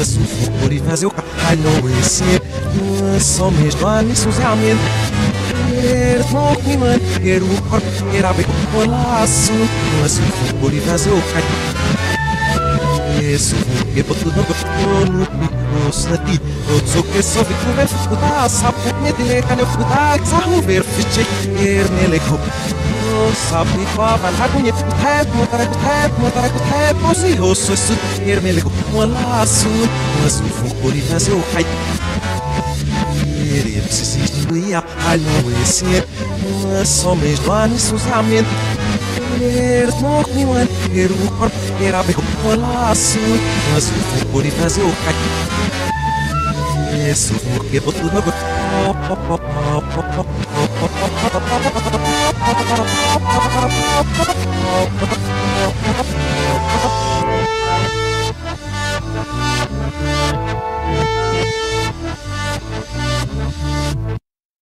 é é o. Sufo por e fazer o caralho esse. Só mesmo a nisso realmente. Quer smoke me man, quer o corpo, quer a beco com laço. Sufo por e fazer o caralho. Isso, que boto no gosto no pico, snati. Outro que só vi com ver fuda, sapo me dele canho fuda, leco. Sabe qual vai lá com ele, tap, motar, tap, motar, tap, posi rosso, isso, quer me leco com laço, mas o fogo de fazer o cai. Ele precisa de a palho esse, mas só mesmo a quer o corpo, quer a beco com laço, mas o fogo de fazer o cai. Isso, porque boto no gosto.